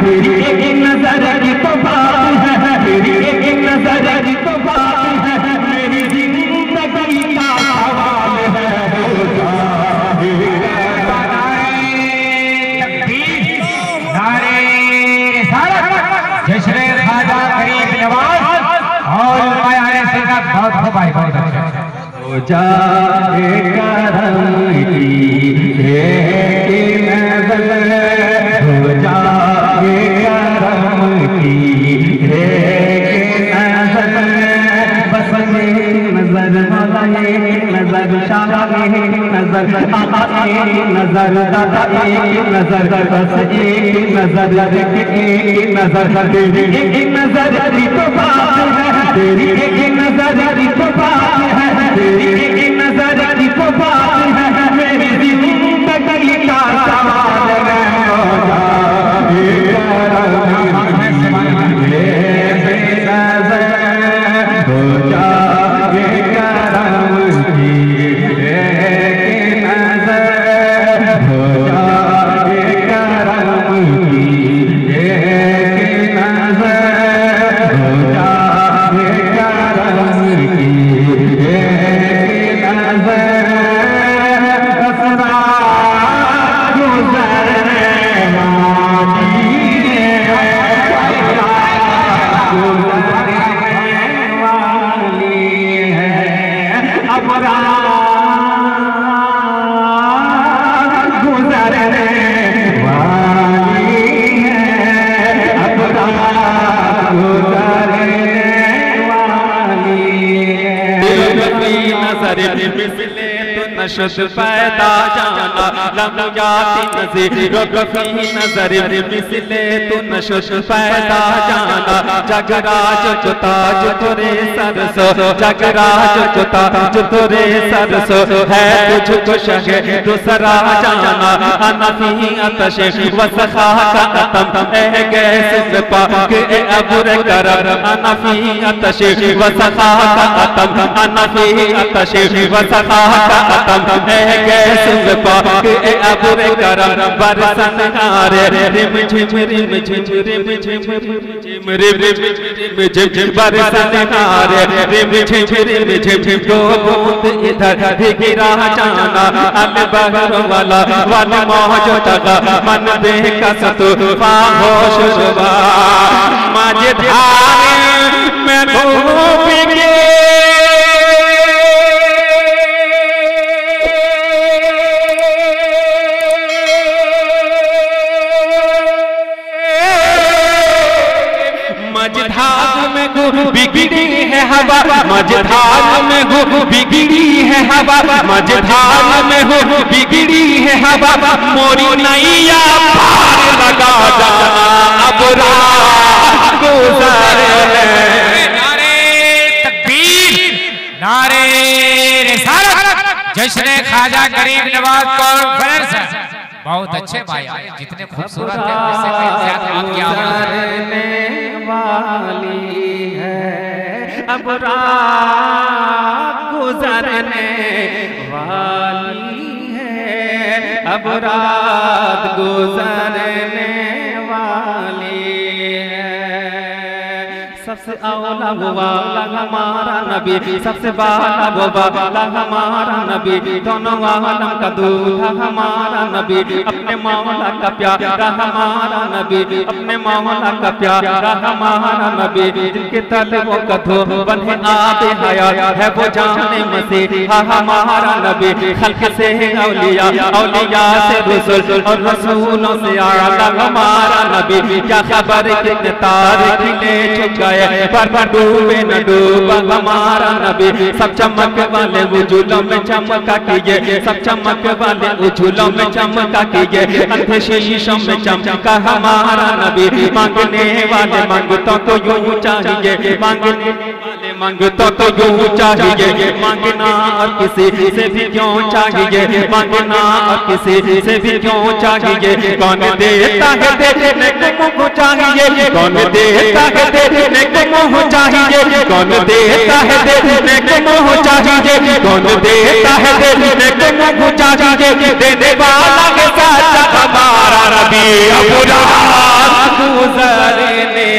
تیری ایک نظر کی تو بات ہے تیری ایک نظر کی تو بات ہے میری زندگی کا سوال ہے جشن خواجہ قریب نواز اور بیان سنت بہت خوب آئی بہت اچھا ہو جائے کرم کی ایک نظر ایک نظر بس ایک نظر ایک نظر تیری ایک نظر کی تو بات ہے تیری ایک نظر کی تو بات ہے تیری ہے نظر مثلے تو نشد پیدا جانا، لم جاتی نظر کفی نظر مثلے تو نشد پیدا جانا. جگراج چتا ترے سرسو جگراج چتا ترے سرسو ہے تجھ کو شہ دوسرا جانا. انا فی اتش، وسخا کا اتم. اے گیس پاک اے ابر کرم. انا فی اتش، وسخا کا اتم. انا فی اتش، وسخا کا اتم. اے گیس پاک اے ابر کرم برسن ہارے رم جھم رم جھم رم جھم رم رم جھم برسن ہارے رم جھم رم جھم دو بوند ادھر بھی گرا جانا البہر والا ون موج تگا من بے کستو فاہوش شبا مجد آنے میں دھوپ گے مجدھار میں بگڑی ہے ہوا مجدھار میں گو بگڑی ہے ہوا مجدھار میں ہو، بگڑی ہے ہوا، موری نیا پار لگا جانا اب رات گزر نعرے تکبیر، نعرے رسالت، جشن خواجہ قریب نواز کانفرنس۔ بہت اچھے بھائی آئے جتنے خوبصورت ہیں اس سے کہیں زیادہ آپ کی آواز گزرنے والی ہے اب رات گزرنے والی ہے۔ اب رات گزرنے سے اولا والا ہمارا نبی، سب سے بالا وہ والا ہمارا نبی، دونوں عالم کا دولہا ہمارا نبی، اپنے مولا کا پیارا ہمارا نبی، اپنے مولا کا پیارا ہمارا نبی، جن کے طلبوں کا دھو بنے آب حیات، ہے وہ جان مسیح ہمارا نبی، خلق سے اولیاء اولیاء سے رسول، اور رسولوں سے آیا ہمارا نبی، کیا خبر کتنے تارے کھلے چکے پر پر ڈوبے نہ ڈوبا ہمارا نبی، سب چمک والے وجودوں میں چمکا کیے، سب چمک والے وجودوں میں چمکا کیے اندھے شیشوں میں چمکا ہمارا نبی، مانگنے والے مانگتوں کو یوں چاہیے، مانگنے والے مانگتوں کو یوں چاہیے، مانگنا اور کسی سے بھی کیوں چاہیے، مانگنا اور کسی سے بھی کیوں چاہیے، کون دیتا ہے دینے کو کو چاہیے کون دیتا ہے دینے کو کو چاہیے؟ کون دیتا ہے دینے کو چاہیے؟ کون دیتا ہے دینے کو چاہیے؟ دینے والا ہمارا ربی ابو گزرنے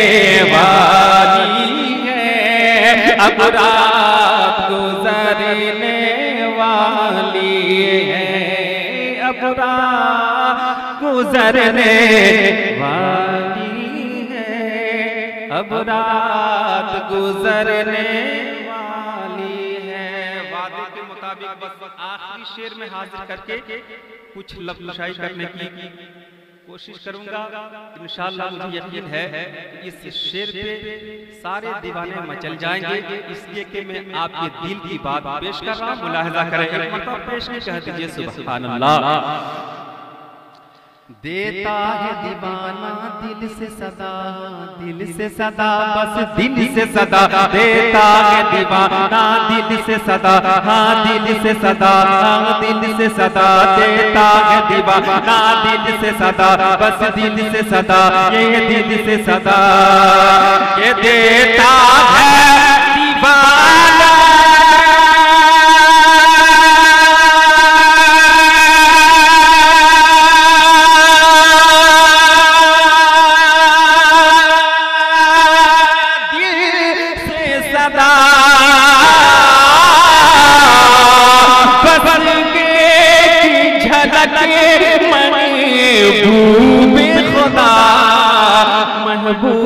والی ہے۔ ابو گزرنے والی ہے۔ ابو گزرنے والی اب رات گزرنے والی ہے۔ وعدے کے مطابق بس آخری شیر میں حاضر کر کے کچھ لفشائی کرنے کی کوشش کروں گا۔ انشاءاللہ مجھے یقین ہے اس شیر پہ سارے دیوانے مچل جائیں گے۔ اس لیے کہ میں آپ کے دل کی بات پیش کر رہا ہوں۔ ملاحظہ کریں، ایک مرتبہ پیش نہیں کہہ دیجیے سبحان اللہ۔ دیتا ہے دیوانہ دل سے صدا دل سے صدا بس دل سے صدا دیتا ہے دیوانہ دل سے صدا ہاں دل سے صدا ہاں دل سے صدا دیتا ہے دیوانہ دل سے صدا بس دل سے صدا یہ دل سے صدا یہ دیتا ہے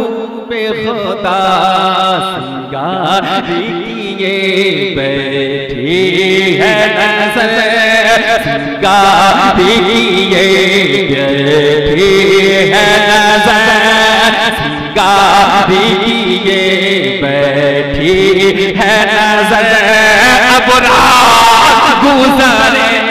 محبوب خدا سنگاری کیے بیٹھی ہے نظر، سنگاری کیے بیٹھی ہے نظر، سنگاری کیے بیٹھی ہے نظر۔ اب رات گزرنے